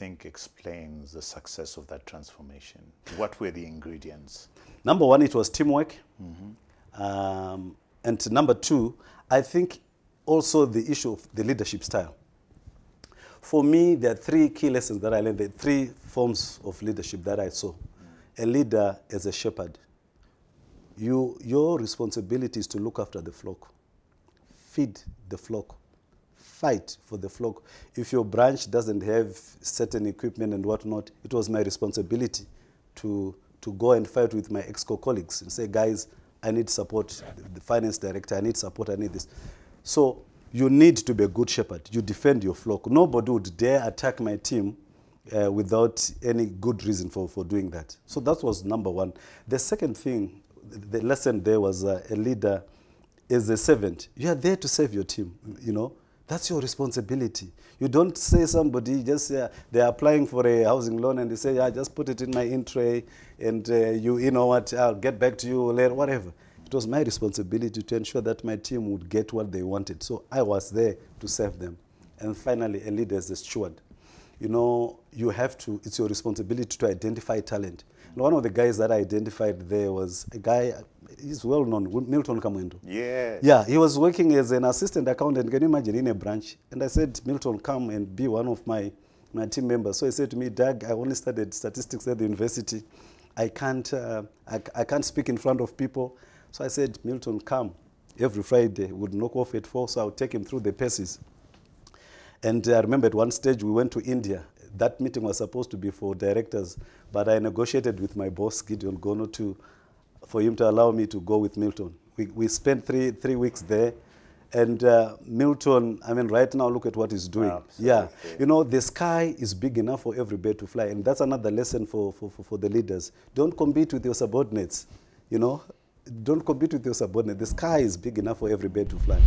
think explains the success of that transformation? What were the ingredients? Number one, it was teamwork. Um, and number two, I think also the issue of the leadership style. For me, there are three key lessons that I learned, the three forms of leadership that I saw. A leader as a shepherd. You, your responsibility is to look after the flock, feed the flock, fight for the flock. If your branch doesn't have certain equipment and whatnot, it was my responsibility to, to go and fight with my exco colleagues and say, guys, I need support. The finance director, I need support, I need this. So you need to be a good shepherd. You defend your flock. Nobody would dare attack my team uh, without any good reason for, for doing that. So that was number one. The second thing, the lesson there was uh, a leader is a servant. You are there to serve your team, you know. That's your responsibility. You don't say somebody just uh, they're applying for a housing loan and they say, "Yeah, just put it in my in tray, and uh, you you know what? I'll get back to you later, whatever." It was my responsibility to ensure that my team would get what they wanted. So I was there to serve them. And finally, a leader is a steward. You know, you have to. It's your responsibility to identify talent. And one of the guys that I identified there was a guy. He's well known, Milton Kamwendo. Yes. Yeah, he was working as an assistant accountant. Can you imagine in a branch? And I said, Milton, come and be one of my, my team members. So he said to me, Doug, I only studied statistics at the university. I can't, uh, I, I can't speak in front of people. So I said, Milton, come. Every Friday, would knock off at four, so I'll take him through the paces. And I remember at one stage we went to India. That meeting was supposed to be for directors, but I negotiated with my boss, Gideon Gono, to, for him to allow me to go with Milton. We, we spent three, three weeks there. And uh, Milton, I mean, right now, look at what he's doing. Yeah. You know, the sky is big enough for every bird to fly. And that's another lesson for, for, for, for the leaders. Don't compete with your subordinates. You know, don't compete with your subordinates. The sky is big enough for every bird to fly.